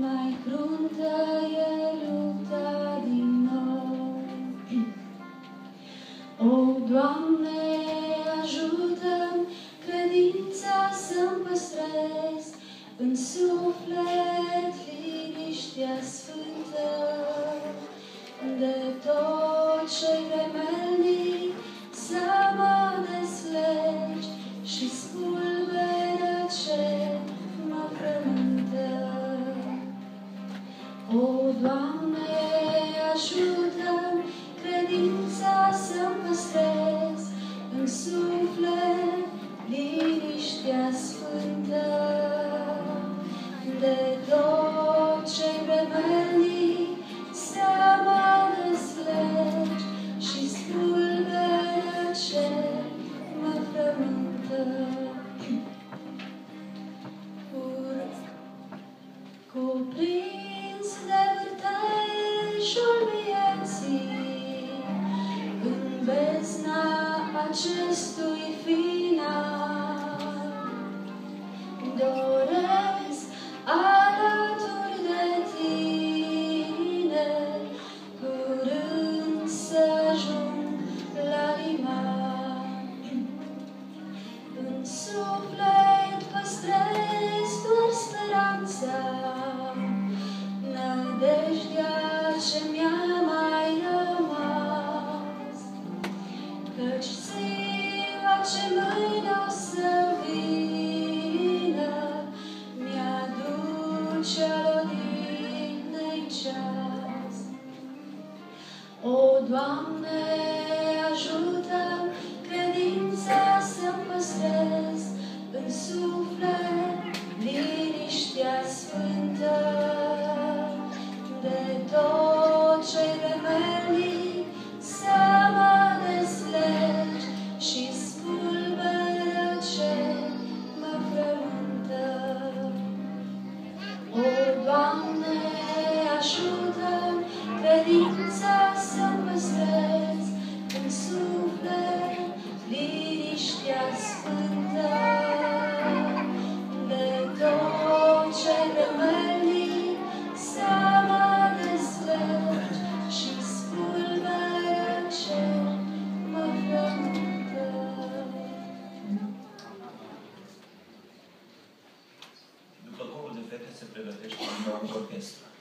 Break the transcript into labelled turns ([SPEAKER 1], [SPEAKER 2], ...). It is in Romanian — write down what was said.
[SPEAKER 1] mai cruntă e lupta din nou. O, Doamne, ajută-mi credința să-mi păstrez în suflet liniștea sfântă de tot ce vrei. Doamne, ajută credința să-mi păstrez în suflet liniștea sfântă de tot ce vremelnic să mă deslegi și spulberă ce mă frământă. Pur czysto i finał. Doamne, ajută credința să-mi păstrez în suflet liniștea sfântă credința să păstrez în suflet liniștea sfântă de tot ce vremelnic să mă deslegi și spulberă ce mă frământă.
[SPEAKER 2] După corul de fete se pregătește un nou orchestru.